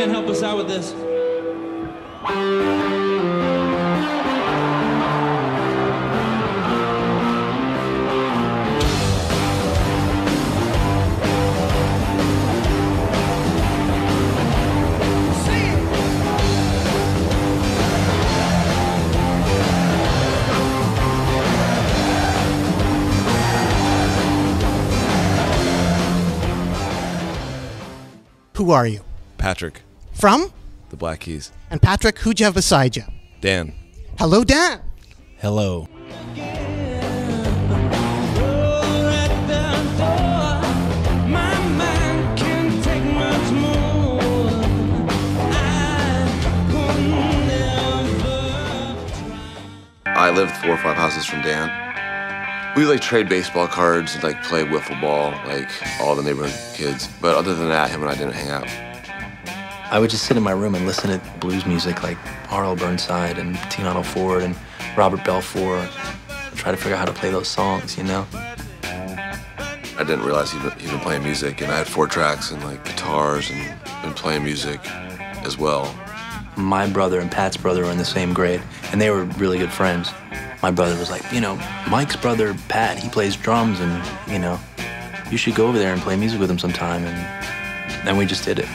can't help us out with this. Who are you? Patrick, From? the Black Keys. And Patrick, who'd you have beside you? Dan. Hello, Dan. Hello. I lived four or five houses from Dan. We like trade baseball cards and like play wiffle ball, like all the neighborhood kids. But other than that, him and I didn't hang out. I would just sit in my room and listen to blues music like R.L. Burnside and T-Model Ford and Robert Belfour. Try to figure out how to play those songs, you know? I didn't realize he'd been, he'd been playing music, and I had four tracks and like guitars and been playing music as well. My brother and Pat's brother were in the same grade, and they were really good friends. My brother was like, you know, Mike's brother, Pat, he plays drums, and, you know, you should go over there and play music with him sometime. And then we just did it.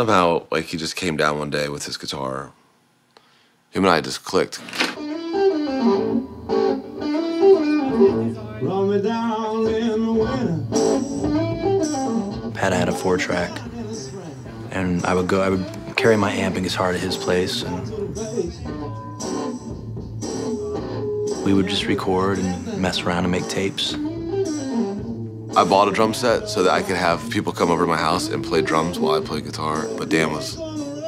Somehow, like he just came down one day with his guitar. Him and I just clicked. Pat had a four track, and I would go, I would carry my amp and guitar to his place, and we would just record and mess around and make tapes. I bought a drum set so that I could have people come over to my house and play drums while I play guitar. But Dan was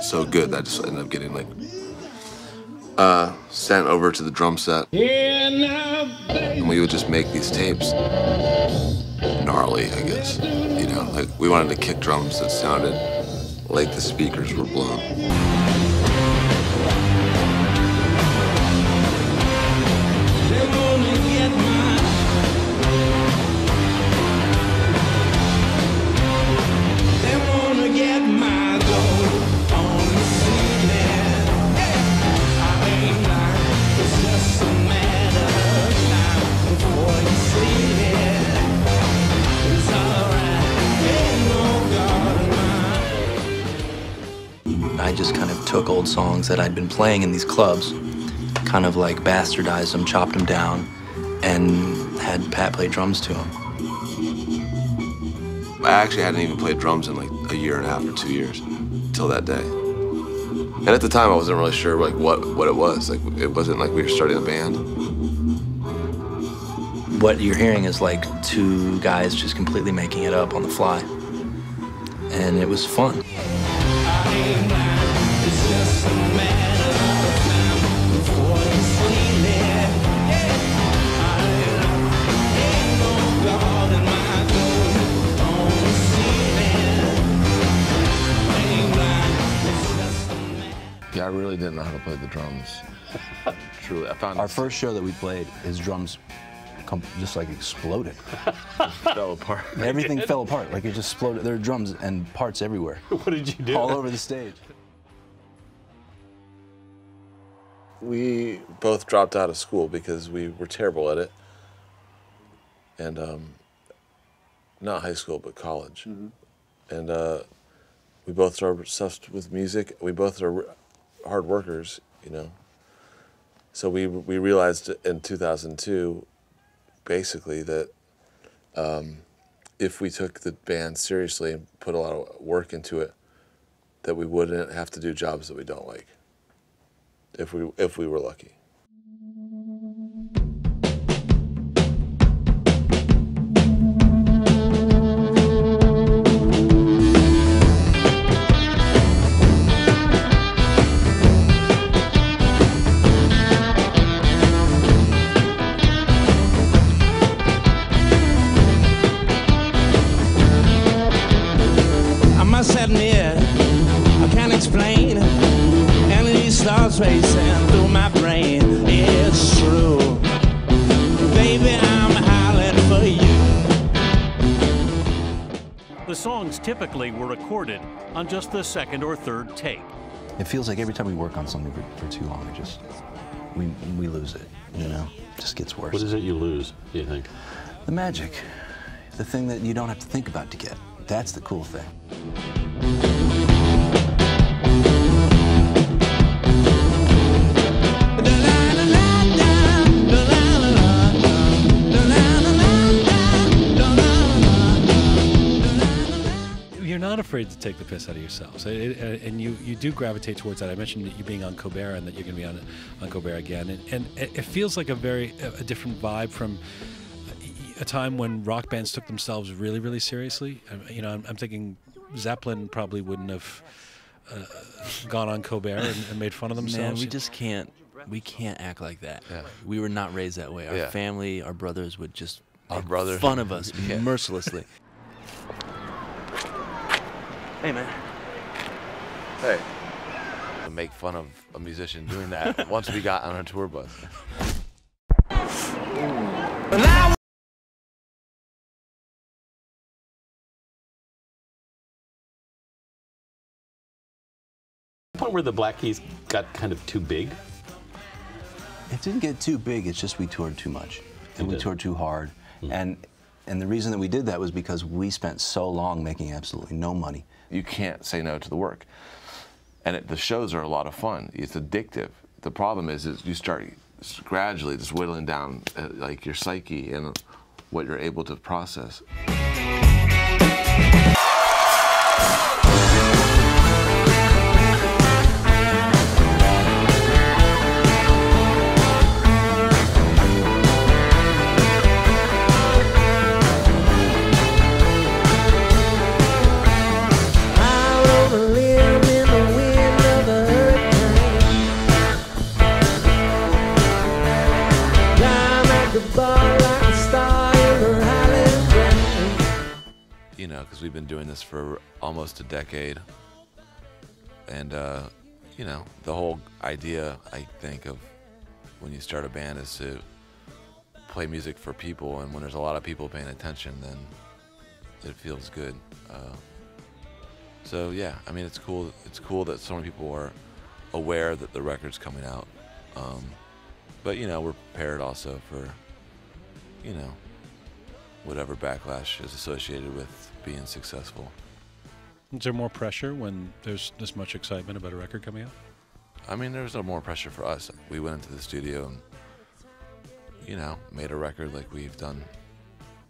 so good that I just ended up getting like uh, sent over to the drum set. And we would just make these tapes. Gnarly, I guess. You know, like we wanted to kick drums that sounded like the speakers were blown. Old songs that I'd been playing in these clubs, kind of like bastardized them, chopped them down, and had Pat play drums to them. I actually hadn't even played drums in like a year and a half or two years until that day. And at the time, I wasn't really sure like what, what it was. Like it wasn't like we were starting a band. What you're hearing is like two guys just completely making it up on the fly. And it was fun. Yeah, I really didn't know how to play the drums. Truly, I found Our first show that we played, his drums just like exploded. fell apart. Everything fell apart. Like it just exploded. There were drums and parts everywhere, What did you do? all over the stage. We both dropped out of school because we were terrible at it. And um, not high school, but college. And uh, we both are obsessed with music. We both are hard workers, you know. So we we realized in 2002, basically that um, if we took the band seriously and put a lot of work into it, that we wouldn't have to do jobs that we don't like if we if we were lucky. I must admit, I can't explain racing through my brain. It's true. Baby, I'm howling for you. The songs typically were recorded on just the second or third take. It feels like every time we work on something for, for too long, it just we we lose it. You know, it just gets worse. What is it you lose, do you think? The magic, the thing that you don't have to think about to get. That's the cool thing. Not afraid to take the piss out of yourselves, It- it- and you, you do gravitate towards that. I mentioned that you being on Colbert and that you're going to be on on Colbert again, and, and it it feels like a very a a different vibe from a time when rock bands took themselves really really seriously. You know, I'm, I'm thinking Zeppelin probably wouldn't have uh, gone on Colbert and, and made fun of themselves. Man, themselves. we just can't. We can't act like that. Yeah. We were not raised that way. Our Yeah. family, our brothers would just Our make brother- fun of us Yeah. mercilessly. hey man. Hey. To make fun of a musician doing that once we got on a tour bus. point where the Black Keys got kind of too big. It didn't get too big. It's just we toured too much, and we toured too hard, hmm. and and the reason that we did that was because we spent so long making absolutely no money. You can't say no to the work. And it, the shows are a lot of fun. It's addictive. The problem is, is you start gradually just whittling down uh, like your psyche and what you're able to process. This for almost a decade. And, uh, you know, the whole idea, I think, of when you start a band is to play music for people. And when there's a lot of people paying attention, then it feels good. Uh, so, yeah, I mean, it's cool. It's cool that so many people are aware that the record's coming out. Um, but, you know, we're prepared also for, you know, whatever backlash is associated with being successful. Is there more pressure when there's this much excitement about a record coming out? I mean, there's no more pressure for us. We went into the studio and, you know, made a record like we've done,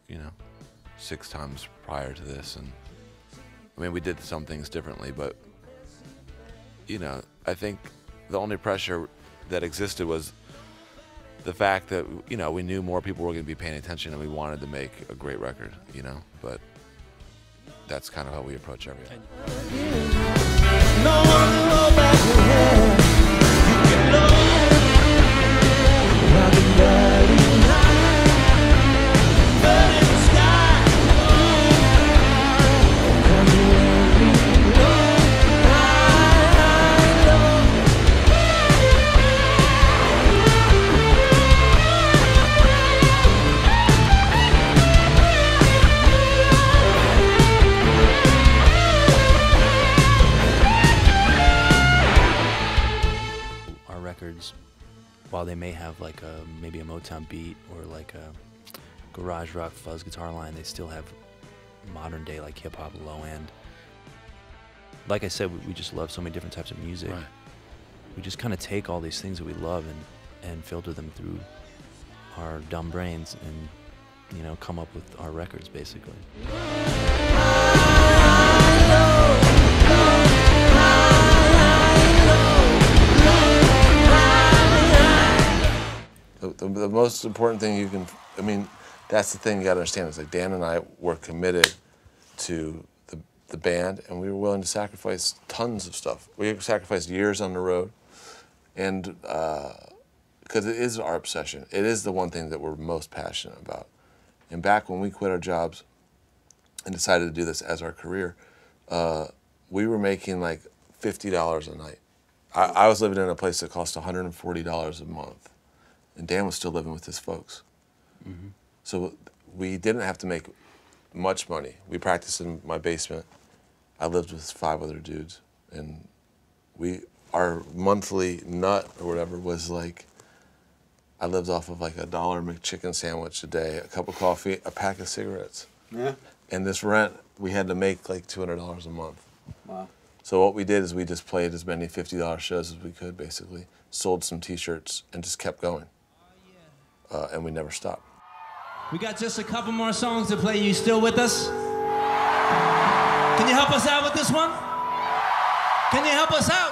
you know, six times prior to this. And I mean, we did some things differently, but, you know, I think the only pressure that existed was the fact that, you know, we knew more people were going to be paying attention and we wanted to make a great record, you know, but that's kind of how we approach everything. Motown beat or like a garage rock fuzz guitar line, they still have modern day like hip hop low end. Like I said, we, we just love so many different types of music. Right. We just kind of take all these things that we love and and filter them through our dumb brains and you know come up with our records basically. The, most important thing you can, I mean, that's the thing you got to understand is like Dan and I were committed to the, the band and we were willing to sacrifice tons of stuff. We sacrificed years on the road and because it is our obsession. It is the one thing that we're most passionate about. And back when we quit our jobs and decided to do this as our career, uh, we were making like $50 a night I, I was living in a place that cost $140 a month, and Dan was still living with his folks. Mm-hmm. So we didn't have to make much money. We practiced in my basement. I lived with five other dudes, and we our monthly nut or whatever was like. I lived off of like a dollar McChicken sandwich a day, a cup of coffee, a pack of cigarettes, Yeah. and this rent we had to make like two hundred dollars a month. Wow. So what we did is we just played as many fifty dollar shows as we could, basically. Sold some T-shirts and just kept going, uh, and we never stop. We got just a couple more songs to play. You still with us? Can you help us out with this one? Can you help us out?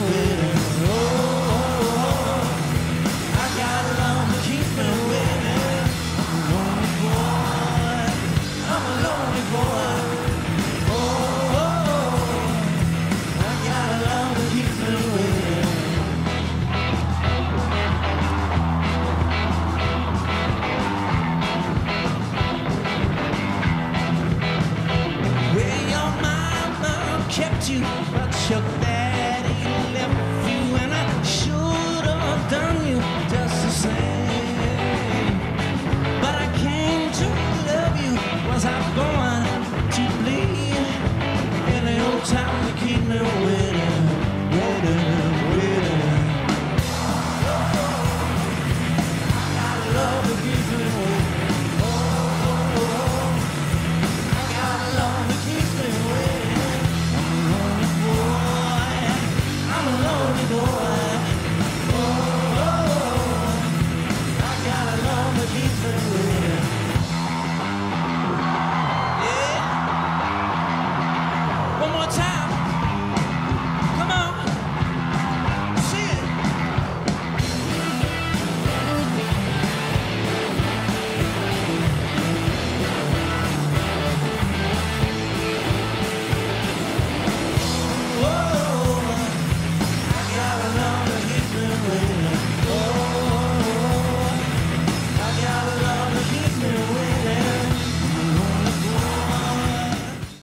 you. buck